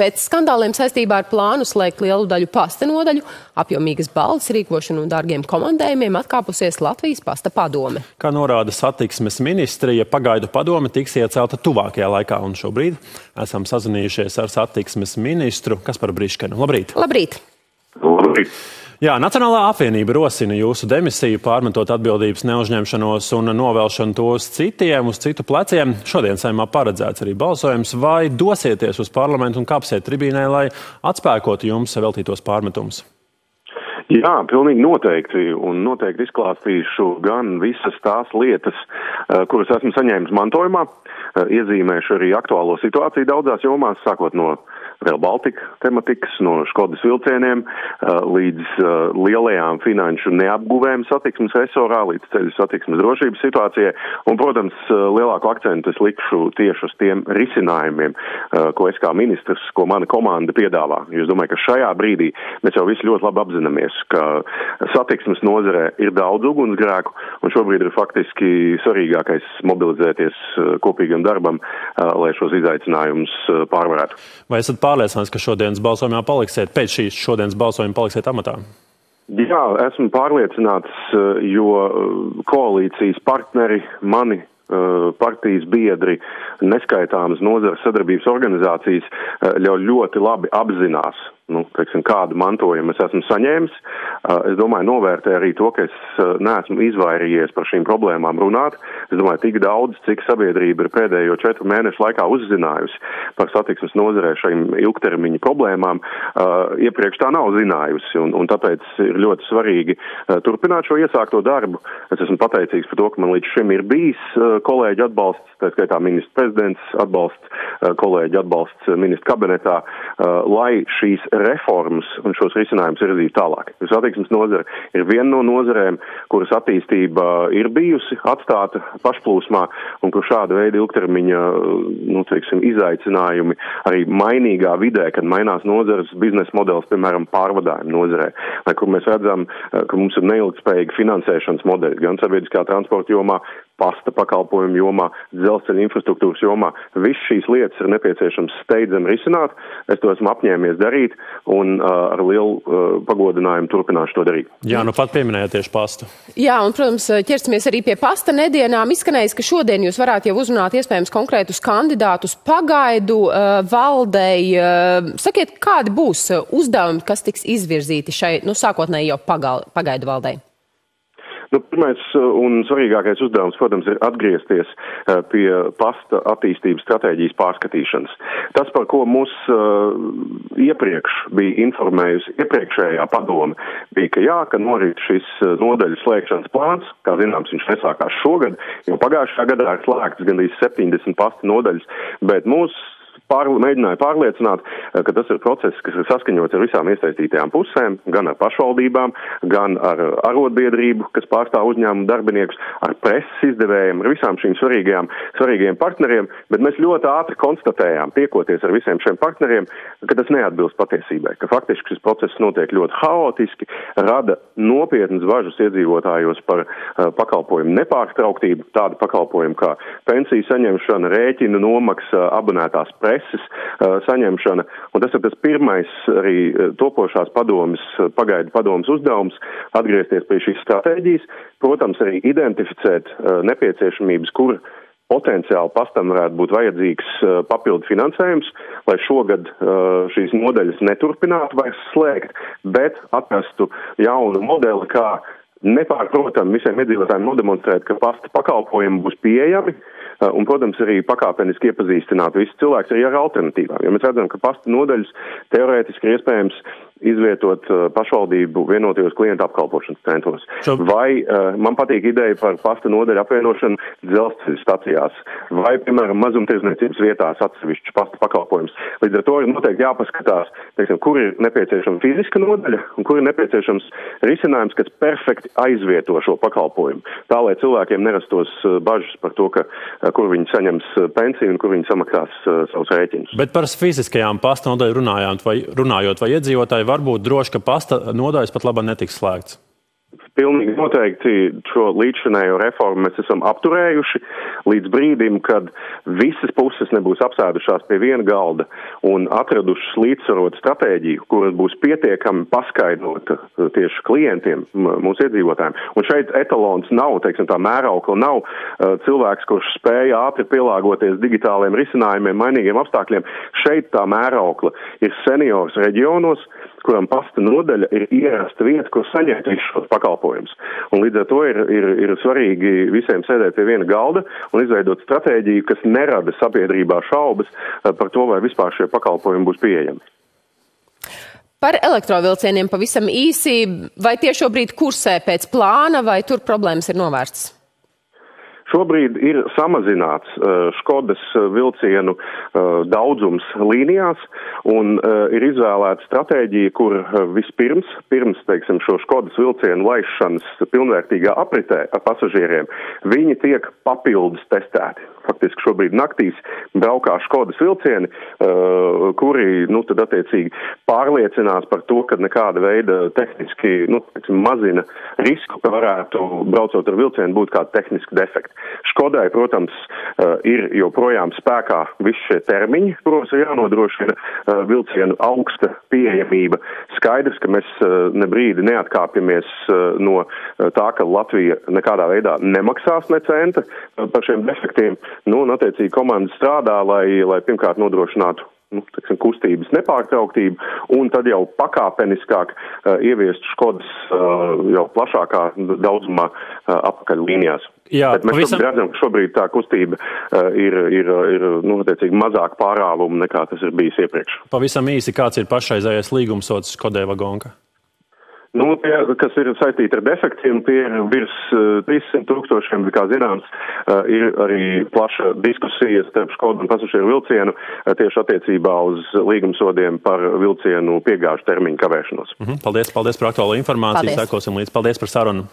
Pēc skandāliem saistībā ar plānu slēgt lielu daļu pasta nodaļu, apjomīgas balvas rīkošanu un dārgiem komandējumiem atkāpusies Latvijas pasta padome. Kā norāda satiksmes ministrija, pagaidu padome tiks iecelta tuvākajā laikā, un šobrīd esam sazinājušies ar satiksmes ministru Kasparu Briškenu. Labrīt! Labrīt! Labrīt. Jā, Nacionālā apvienība rosina jūsu demisiju, pārmetot atbildības neuzņemšanos un novēlšanu to uz citiem, uz citu pleciem. Šodien saimā paredzēts arī balsojums, vai dosieties uz parlamentu un kāpsiet tribīnē, lai atspēkotu jums veltītos pārmetumus. Jā, pilnīgi noteikti. Un noteikti izklāstīšu gan visas tās lietas, eh, kuras esmu saņēmis mantojumā. Eh, iezīmēšu arī aktuālo situāciju daudzās jomās, sākot no Rail Baltica tematikas, no Škodas vilcieniem līdz lielajām finanšu neapguvēm satiksmes resorā, līdz ceļu satiksmes drošības situācijai. Un, protams, lielāku akcentu es likšu tieši uz tiem risinājumiem, ko es kā ministrs, ko mana komanda piedāvā. Es domāju, ka šajā brīdī mēs jau visi ļoti labi apzināmies, ka satiksmes nozarē ir daudz ugunsgrēku, un šobrīd ir faktiski svarīgākais mobilizēties kopīgam darbam, lai šos izaicinājumus pārvarētu. Vai esat pārliecināts, ka šodienas balsojumā paliksiet, pēc šīs šodienas balsojuma paliksiet amatā? Jā, esmu pārliecināts, jo koalīcijas partneri mani partijas biedri, neskaitāmas nozares sadarbības organizācijas jau ļoti labi apzinās nu, teiksim, kādu mantojumu es esmu saņēmis. Es domāju, novērtē arī to, ka es neesmu izvairījies par šīm problēmām runāt. Es domāju, tik daudz, cik sabiedrība ir pēdējo četru mēnešu laikā uzzinājusi par satiksmes nozarē šīm ilgtermiņa problēmām, iepriekš tā nav zinājusi. Un, un tāpēc ir ļoti svarīgi turpināt šo iesākto darbu. Es esmu pateicīgs par to, ka man līdz šim ir bijis kolēģi atbalsts, tā skaitā ministrs prezidents atbalsts, kolēģi atbalsts ministra kabinetā, lai šīs reformas un šos risinājumus virzīt tālāk. Satiksmes nozare ir viena no nozarēm, kuras attīstība ir bijusi atstāta pašplūsmā un kur šāda veida ilgtermiņa nu, teiksim, izaicinājumi arī mainīgā vidē, kad mainās nozares biznesa modelis, piemēram, pārvadājuma nozarē, lai kur mēs redzam, ka mums ir neilgtspējīgi finansēšanas modeļi gan sabiedriskā transporta jomā, pasta pakalpojumu jomā, dzelzceļa infrastruktūras jomā. Viss šīs lietas ir nepieciešams steidzami risināt. Es to esmu apņēmies darīt un uh, ar lielu uh, pagodinājumu turpināšu to darīt. Jā, nu pat pieminējāt tieši pastu. Jā, un, protams, ķersimies arī pie pasta nedēļām. Izskanējis, ka šodien jūs varētu jau uzrunāt iespējams konkrētus kandidātus pagaidu uh, valdei. Uh, sakiet, kādi būs uzdevumi, kas tiks izvirzīti šai, nu, sākotnēji jau pagal, pagaidu valdei? Nu, pirmais uh, un svarīgākais uzdevums, protams, ir atgriezties uh, pie pasta attīstības stratēģijas pārskatīšanas. Tas, par ko mūs uh, iepriekš bija informējusi iepriekšējā padome, bija, ka jā, ka norit šis uh, nodaļu slēgšanas plāns, kā zināms, viņš nesākās šogad, jo pagājušā gadā ir slēgtas gandrīz 70 pasta nodaļas, bet mūsu pār, mēģināja pārliecināt, eh, ka tas ir process, kas ir saskaņots ar visām iesaistītajām pusēm, gan ar pašvaldībām, gan ar arotbiedrību, kas pārstāv uzņēmumu darbiniekus, ar preses izdevējiem, ar visām šīm svarīgajām, svarīgajiem partneriem, bet mēs ļoti ātri konstatējām, tiekoties ar visiem šiem partneriem, ka tas neatbilst patiesībai, ka faktiski šis process notiek ļoti haotiski, rada nopietnas bažas iedzīvotājos par uh, pakalpojumu nepārtrauktību, tādu pakalpojumu kā pensiju saņemšana, rēķinu nomaksa, abonētās preses, preses saņemšana. Un tas ir tas pirmais arī topošās padomas, pagaidu padomas uzdevums - atgriezties pie šīs stratēģijas, protams, arī identificēt nepieciešamības, kur potenciāli pastam varētu būt vajadzīgs papildu finansējums, lai šogad šīs nodaļas neturpinātu vairs slēgt, bet atrastu jaunu modeli, kā nepārprotam visiem iedzīvotājiem nodemonstrēt, ka pasta pakalpojumi būs pieejami, uh, un, protams, arī pakāpeniski iepazīstināt visus cilvēkus arī ar alternatīvām. Jo mēs redzam, ka pasta nodaļas teorētiski ir iespējams izvietot uh, pašvaldību vienotajos klientu apkalpošanas centros. Šo... Vai uh, man patīk ideja par pasta nodeļu apvienošanu dzelzceļa stacijās, vai, piemēram, mazumtirdzniecības vietās atsevišķu pasta pakalpojums. Līdz ar to ir noteikti jāpaskatās, teiksim, kur ir nepieciešama fiziska nodaļa un kur ir nepieciešams risinājums, kas perfekti aizvieto šo pakalpojumu. Tā, lai cilvēkiem nerastos uh, bažas par to, ka, kur viņi saņems pensiju un kur viņi samaksās savus rēķinus. Bet par fiziskajām pasta nodaļu runājot vai, runājot, vai iedzīvotāji var būt droši, ka pasta nodaļas pat labā netiks slēgts? Pilnīgi noteikti šo līdzšanējo reformu mēs esam apturējuši līdz brīdim, kad visas puses nebūs apsēdušās pie viena galda un atradušas līdzsvarot stratēģiju, kuras būs pietiekami paskaidrota tieši klientiem, mūsu iedzīvotājiem. Un šeit etalons nav, teiksim, tā mēraukla nav uh, cilvēks, kurš spēja ātri pielāgoties digitāliem risinājumiem, mainīgiem apstākļiem. Šeit tā mēraukla ir seniors reģionos, kuram pasta nodaļa ir ierasta vieta, kur saņemt visus šos pakalpojumus. Un līdz ar to ir, ir, ir svarīgi visiem sēdēt pie viena galda un izveidot stratēģiju, kas nerada sabiedrībā šaubas par to, vai vispār šie pakalpojumi būs pieejami. Par elektrovilcieniem pavisam īsi, vai tie šobrīd kursē pēc plāna, vai tur problēmas ir novērstas? Šobrīd ir samazināts uh, Škodas vilcienu uh, daudzums līnijās un uh, ir izvēlēta stratēģija, kur vispirms, pirms, teiksim, šo Škodas vilcienu laišanas pilnvērtīgā apritē ar pasažieriem, viņi tiek papildus testēti. Faktiski šobrīd naktīs braukā Škodas vilcieni, kuri, nu, tad attiecīgi pārliecinās par to, ka nekāda veida tehniski, nu, teiksim, mazina risku, ka varētu, braucot ar vilcienu, būt kāda tehniska defekta. Škodai, protams, eh, ir joprojām spēkā visi šie termiņi, kuros ir jānodrošina eh, vilcienu augsta pieejamība. Skaidrs, ka mēs eh, ne brīdi neatkāpjamies no tā, ka Latvija nekādā veidā nemaksās ne centa par šiem defektiem. Nu, un attiecīgi komanda strādā, lai, lai pirmkārt nodrošinātu nu, teksim, kustības nepārtrauktību, un tad jau pakāpeniskāk uh, ieviest Škodas uh, jau plašākā daudzumā uh, apakaļ līnijās. Jā, Bet mēs pavisam... redzam, ka šobrīd tā kustība uh, ir, ir, ir nu, teicīgi, mazāk pārālumu nekā tas ir bijis iepriekš. Pavisam īsi, kāds ir pašreizējais līgumsots Škodē Vagonka? Nu, tie, kas ir saistīti ar defektiem, tie ir virs uh, 300 tūkstošiem, kā zināms, uh, ir arī plaša diskusija starp Škodu un pasažieru vilcienu tieši attiecībā uz līgumsodiem par vilcienu piegāžu termiņu kavēšanos. Mm -hmm. Paldies, paldies par aktuālo informāciju, paldies. sekosim līdz. Paldies par sarunu.